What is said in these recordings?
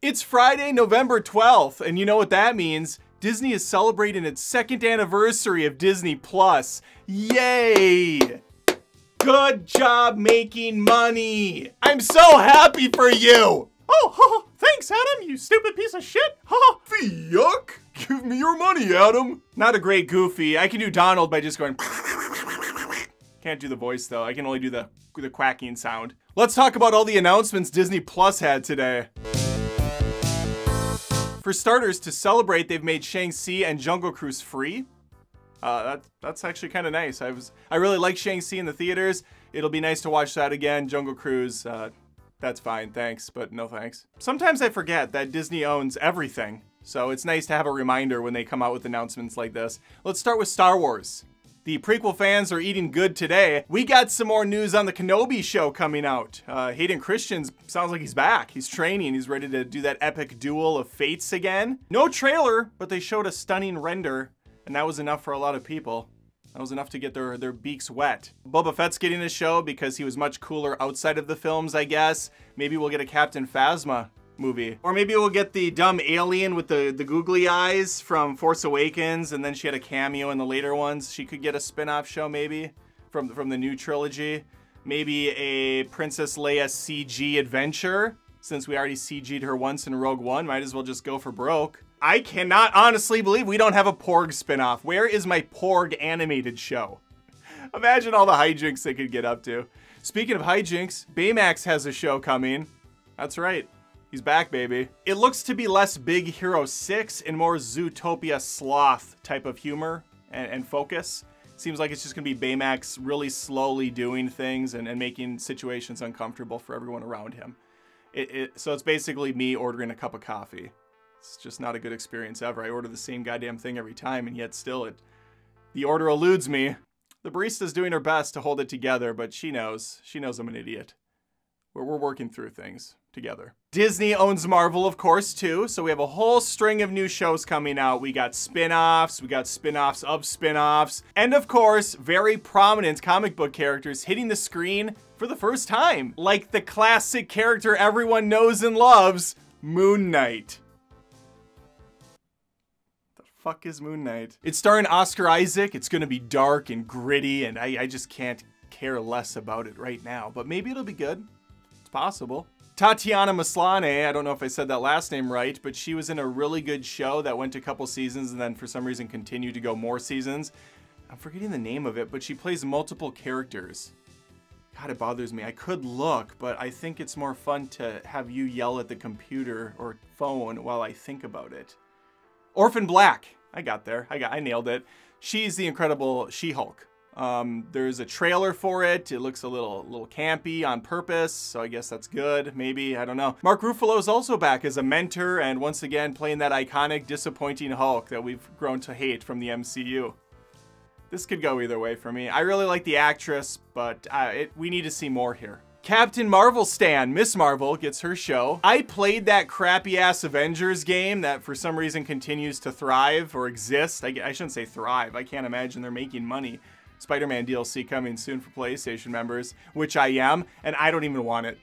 It's Friday, November 12th, and you know what that means? Disney is celebrating its second anniversary of Disney Plus. Yay! Good job making money! I'm so happy for you! Oh, thanks, Adam, you stupid piece of shit! Ha! Yuck! Give me your money, Adam! Not a great goofy. I can do Donald by just going. Can't do the voice though. I can only do the the quacking sound. Let's talk about all the announcements Disney Plus had today. For starters, to celebrate, they've made Shang-Chi and Jungle Cruise free. Uh, that, that's actually kind of nice. I was I really like Shang-Chi in the theaters. It'll be nice to watch that again. Jungle Cruise, uh, that's fine, thanks, but no thanks. Sometimes I forget that Disney owns everything, so it's nice to have a reminder when they come out with announcements like this. Let's start with Star Wars. The prequel fans are eating good today. We got some more news on the Kenobi show coming out. Uh, Hayden Christensen sounds like he's back. He's training. He's ready to do that epic duel of fates again. No trailer, but they showed a stunning render, and that was enough for a lot of people. That was enough to get their, their beaks wet. Boba Fett's getting a show because he was much cooler outside of the films, I guess. Maybe we'll get a Captain Phasma movie. Or maybe we'll get the dumb alien with the, the googly eyes from Force Awakens, and then she had a cameo in the later ones. She could get a spin-off show maybe from, from the new trilogy. Maybe a Princess Leia CG adventure. Since we already CG'd her once in Rogue One, might as well just go for broke. I cannot honestly believe we don't have a Porg spin-off. Where is my Porg animated show? Imagine all the hijinks they could get up to. Speaking of hijinks, Baymax has a show coming. That's right. He's back, baby. It looks to be less Big Hero 6 and more Zootopia sloth type of humor and, and focus. Seems like it's just gonna be Baymax really slowly doing things and, and making situations uncomfortable for everyone around him. It, it, so it's basically me ordering a cup of coffee. It's just not a good experience ever. I order the same goddamn thing every time, and yet still it the order eludes me. The barista's doing her best to hold it together, but she knows. She knows I'm an idiot. We're, we're working through things together. Disney owns Marvel, of course, too. So we have a whole string of new shows coming out. We got spin-offs, we got spin-offs of spin-offs, and of course, very prominent comic book characters hitting the screen for the first time. Like the classic character everyone knows and loves, Moon Knight The fuck is Moon Knight? It's starring Oscar Isaac. It's gonna be dark and gritty, and I, I, just can't care less about it right now. But maybe it'll be good. It's possible. Tatiana Maslany, I don't know if I said that last name right, but she was in a really good show that went a couple seasons and then for some reason continued to go more seasons. I'm forgetting the name of it, but she plays multiple characters. God, it bothers me. I could look, but I think it's more fun to have you yell at the computer or phone while I think about it. Orphan Black. I got there. I got. I nailed it. She's the incredible She-Hulk. Um, there's a trailer for it. It looks a little little campy on purpose, so I guess that's good. Maybe, I don't know. Mark Ruffalo is also back as a mentor and once again playing that iconic, disappointing Hulk that we've grown to hate from the MCU. This could go either way for me. I really like the actress, but uh, it, we need to see more here. Captain Marvel Stan, Miss Marvel, gets her show. I played that crappy ass Avengers game that for some reason continues to thrive or exist. I, I shouldn't say thrive. I can't imagine they're making money. Spider-Man DLC coming soon for PlayStation members, which I am, and I don't even want it.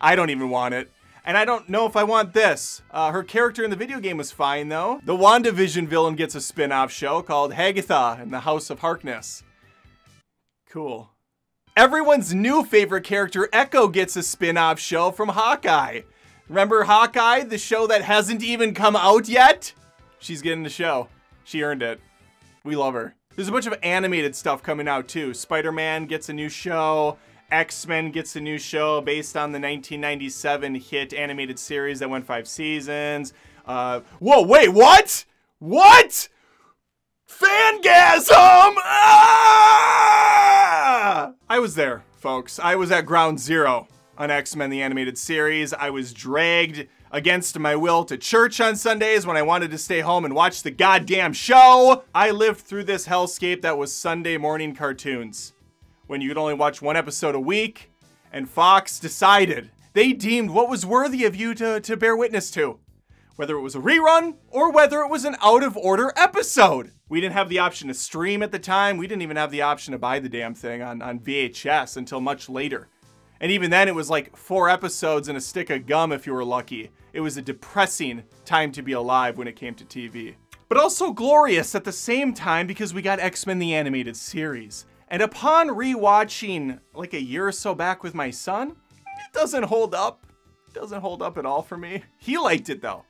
I don't even want it. And I don't know if I want this. Uh, her character in the video game was fine, though. The WandaVision villain gets a spin-off show called Hagatha and the House of Harkness. Cool. Everyone's new favorite character, Echo, gets a spin-off show from Hawkeye. Remember Hawkeye, the show that hasn't even come out yet? She's getting the show. She earned it. We love her. There's a bunch of animated stuff coming out too. Spider-Man gets a new show. X-Men gets a new show based on the 1997 hit animated series that went five seasons. Uh, whoa, wait, what? What? Fangasm! Ah! I was there, folks. I was at ground zero on X-Men the animated series. I was dragged against my will to church on Sundays when I wanted to stay home and watch the goddamn show. I lived through this hellscape that was Sunday morning cartoons when you could only watch one episode a week, and Fox decided they deemed what was worthy of you to, to bear witness to. Whether it was a rerun or whether it was an out of order episode. We didn't have the option to stream at the time. We didn't even have the option to buy the damn thing on, on VHS until much later. And even then, it was like four episodes and a stick of gum if you were lucky It was a depressing time to be alive when it came to TV. But also glorious at the same time because we got X-Men the Animated Series. And upon rewatching like a year or so back with my son, it doesn't hold up. It doesn't hold up at all for me. He liked it though.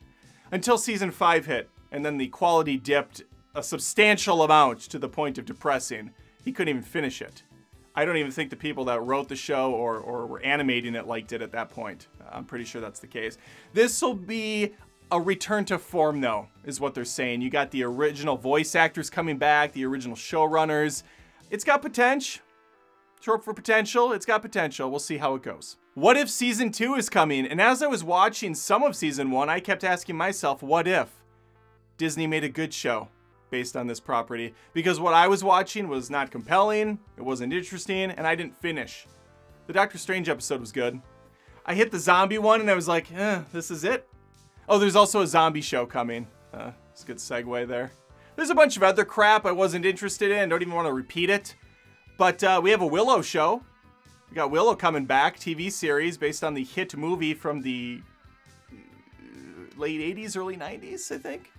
Until season 5 hit, and then the quality dipped a substantial amount to the point of depressing. He couldn't even finish it. I don't even think the people that wrote the show or, or were animating it liked it at that point. Uh, I'm pretty sure that's the case. This will be a return to form, though, is what they're saying. You got the original voice actors coming back, the original showrunners. It's got potential. Short for potential, it's got potential. We'll see how it goes. What if season two is coming? And as I was watching some of season one, I kept asking myself, what if Disney made a good show? Based on this property because what I was watching was not compelling, it wasn't interesting, and I didn't finish. The Doctor Strange episode was good. I hit the zombie one and I was like, eh, this is it. Oh, there's also a zombie show coming. Uh, it's a good segue there. There's a bunch of other crap I wasn't interested in. Don't even want to repeat it. But uh, we have a Willow show. We got Willow coming back, TV series based on the hit movie from the uh, late 80s, early 90s, I think.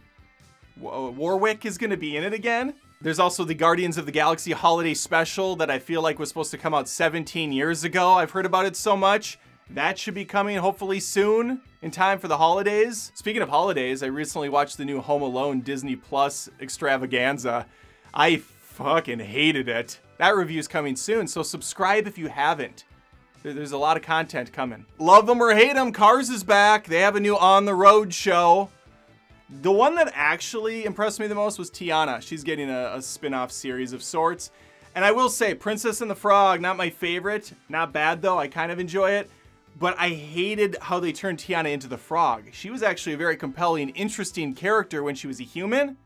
Uh, Warwick is going to be in it again. There's also the Guardians of the Galaxy holiday special that I feel like was supposed to come out 17 years ago. I've heard about it so much. That should be coming hopefully soon in time for the holidays. Speaking of holidays, I recently watched the new Home Alone Disney Plus extravaganza. I fucking hated it. That review's coming soon, so subscribe if you haven't. There's a lot of content coming. Love them or hate them, Cars is back. They have a new On the Road show. The one that actually impressed me the most was Tiana. She's getting a, a spin-off series of sorts. And I will say, Princess and the Frog, not my favorite. Not bad though, I kind of enjoy it. But I hated how they turned Tiana into the frog. She was actually a very compelling, interesting character when she was a human.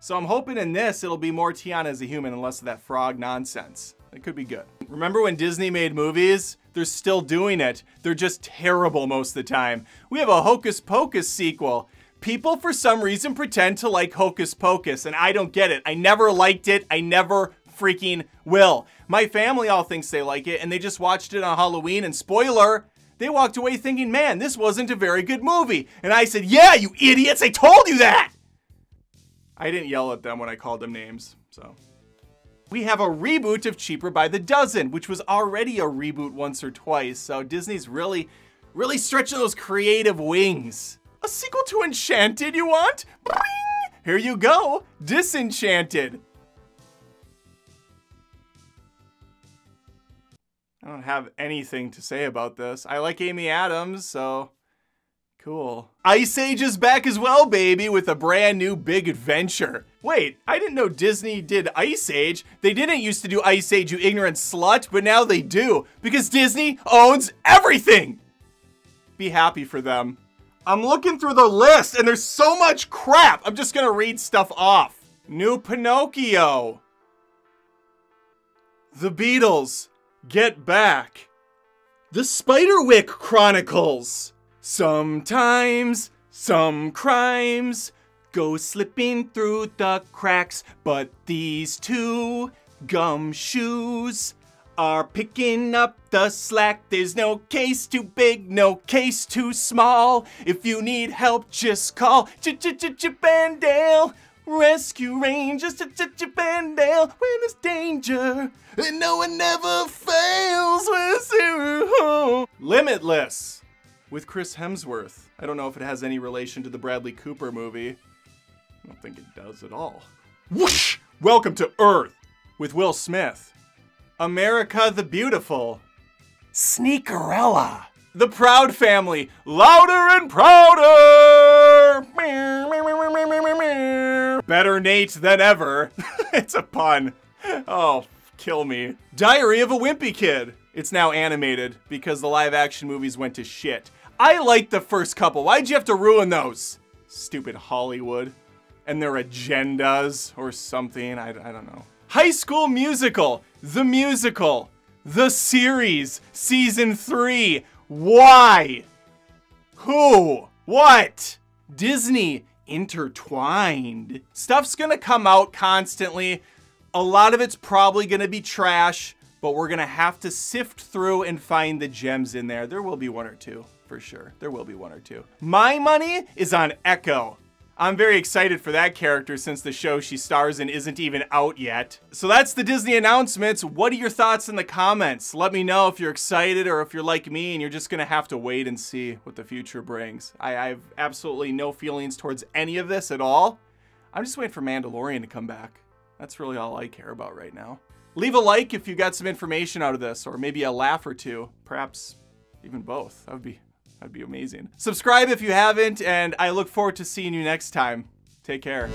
So I'm hoping in this it'll be more Tiana as a human and less of that frog nonsense. It could be good. Remember when Disney made movies? They're still doing it. They're just terrible most of the time. We have a Hocus Pocus sequel people for some reason pretend to like Hocus Pocus, and I don't get it. I never liked it. I never freaking will. My family all thinks they like it, and they just watched it on Halloween, and spoiler, they walked away thinking, man, this wasn't a very good movie. And I said, yeah, you idiots, I told you that! I didn't yell at them when I called them names, so. We have a reboot of Cheaper by the Dozen, which was already a reboot once or twice, so Disney's really, really stretching those creative wings. A sequel to Enchanted, you want? Bring! Here you go, Disenchanted. I don't have anything to say about this. I like Amy Adams, so cool. Ice Age is back as well, baby, with a brand new big adventure. Wait, I didn't know Disney did Ice Age. They didn't used to do Ice Age, you ignorant slut, but now they do, because Disney owns everything. Be happy for them. I'm looking through the list and there's so much crap. I'm just gonna read stuff off. New Pinocchio. The Beatles. Get Back. The Spiderwick Chronicles. Sometimes some crimes go slipping through the cracks, but these two gumshoes are picking up the slack. There's no case too big, no case too small. If you need help, just call Ch-Ch-Ch-Bandale. Rescue Rangers, Ch-Ch-Ch-Bandale. When there's danger, and no one ever fails. Limitless with Chris Hemsworth. I don't know if it has any relation to the Bradley Cooper movie. I don't think it does at all. Whoosh! Welcome to Earth with Will Smith. America the Beautiful, Sneakerella, The Proud Family, Louder and Prouder, Better Nate than ever. it's a pun. Oh, kill me. Diary of a Wimpy Kid. It's now animated because the live action movies went to shit. I liked the first couple. Why'd you have to ruin those? Stupid Hollywood and their agendas or something. I, I don't know. High School Musical, the musical, the series, season three. Why? Who? What? Disney intertwined. Stuff's gonna come out constantly. A lot of it's probably gonna be trash, but we're gonna have to sift through and find the gems in there. There will be one or two. for sure. There will be one or two. My money is on Echo. I'm very excited for that character since the show she stars in isn't even out yet. So that's the Disney announcements. What are your thoughts in the comments? Let me know if you're excited or if you're like me and you're just gonna have to wait and see what the future brings. I, I have absolutely no feelings towards any of this at all. I'm just waiting for Mandalorian to come back. That's really all I care about right now. Leave a like if you got some information out of this, or maybe a laugh or two. Perhaps even both. That would be That'd be amazing. Subscribe if you haven't, and I look forward to seeing you next time. Take care.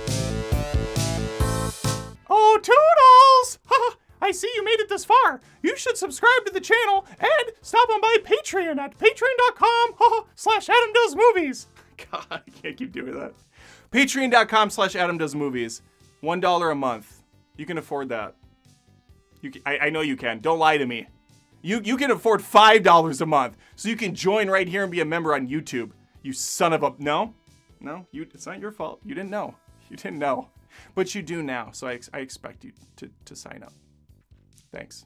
Oh, Toodles! I see you made it this far. You should subscribe to the channel and stop on by Patreon at patreon.com slash Adam Does Movies. God, I can't keep doing that. Patreon.com slash Adam Does Movies. One dollar a month. You can afford that. You can, I, I know you can. Don't lie to me. You, you can afford $5 a month. So you can join right here and be a member on YouTube. You son of a... No? No? You, it's not your fault. You didn't know. You didn't know. But you do now. So I, I expect you to, to sign up. Thanks.